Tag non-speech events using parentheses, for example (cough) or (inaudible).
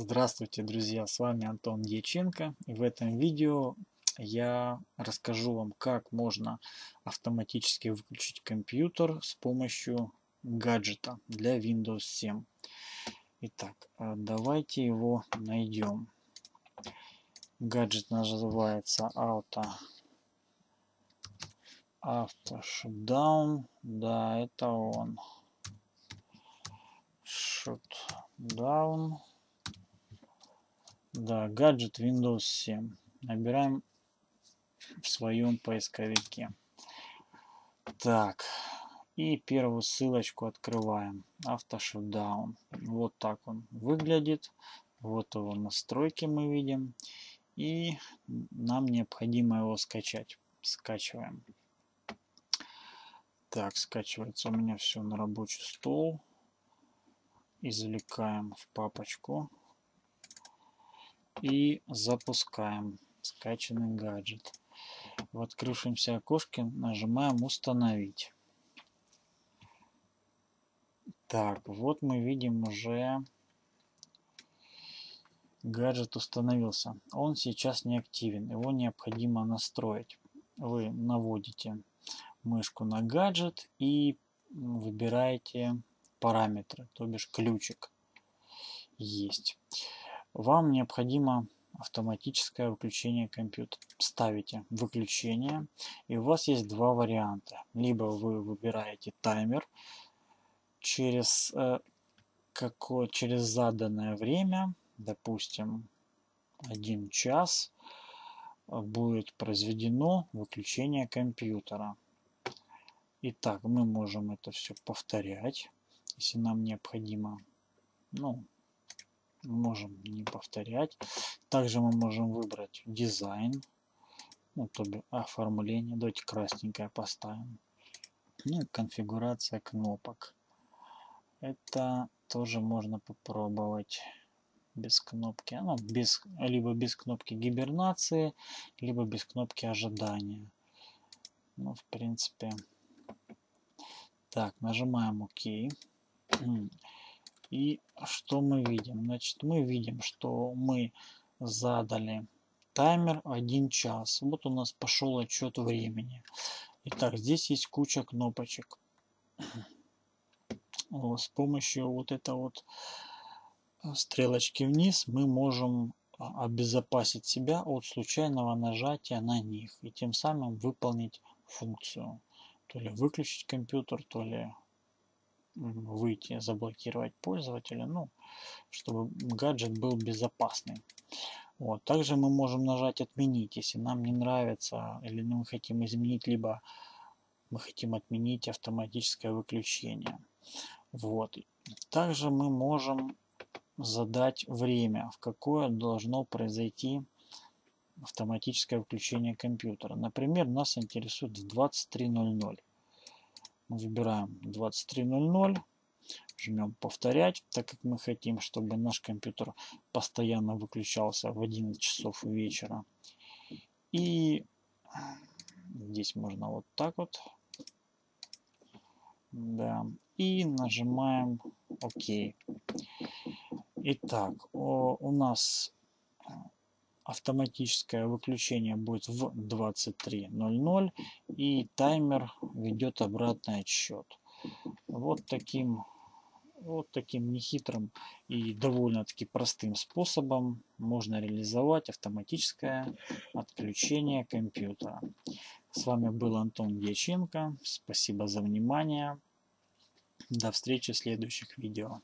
Здравствуйте, друзья! С вами Антон Дьяченко. И в этом видео я расскажу вам, как можно автоматически выключить компьютер с помощью гаджета для Windows 7. Итак, э, давайте его найдем. Гаджет называется Auto Auto Shutdown. Да, это он. Shutdown. Да, гаджет Windows 7. Набираем в своем поисковике. Так, и первую ссылочку открываем. Автошутдаун. Вот так он выглядит. Вот его настройки мы видим. И нам необходимо его скачать. Скачиваем. Так, скачивается у меня все на рабочий стол. Извлекаем в папочку и запускаем скачанный гаджет. В открывшемся окошке нажимаем «Установить». Так, вот мы видим уже гаджет установился. Он сейчас не активен, его необходимо настроить. Вы наводите мышку на гаджет и выбираете параметры, то бишь ключик есть вам необходимо автоматическое выключение компьютера. Ставите выключение и у вас есть два варианта. Либо вы выбираете таймер через, э, какое, через заданное время, допустим, один час будет произведено выключение компьютера. Итак, мы можем это все повторять, если нам необходимо, ну, можем не повторять. Также мы можем выбрать дизайн, ну, то бишь оформление. Давайте красненькое поставим. Ну конфигурация кнопок. Это тоже можно попробовать без кнопки. Ну, без, либо без кнопки гибернации, либо без кнопки ожидания. Ну, в принципе. Так, нажимаем ОК. И что мы видим? Значит, мы видим, что мы задали таймер 1 час. Вот у нас пошел отчет времени. Итак, здесь есть куча кнопочек. (clears throat) с помощью вот этой вот стрелочки вниз мы можем а, обезопасить себя от случайного нажатия на них и тем самым выполнить функцию. То ли выключить компьютер, то ли выйти, заблокировать пользователя, ну, чтобы гаджет был безопасный. Вот. Также мы можем нажать «Отменить», если нам не нравится или мы хотим изменить, либо мы хотим отменить автоматическое выключение. Вот. Также мы можем задать время, в какое должно произойти автоматическое выключение компьютера. Например, нас интересует в 23.00 выбираем 23.00, жмем повторять, так как мы хотим, чтобы наш компьютер постоянно выключался в 11 часов вечера. И здесь можно вот так вот. Да. И нажимаем ОК. Итак, у нас автоматическое выключение будет в 23.00 и таймер ведет обратный отсчет. Вот таким, вот таким нехитрым и довольно-таки простым способом можно реализовать автоматическое отключение компьютера. С вами был Антон Дьяченко. Спасибо за внимание. До встречи в следующих видео.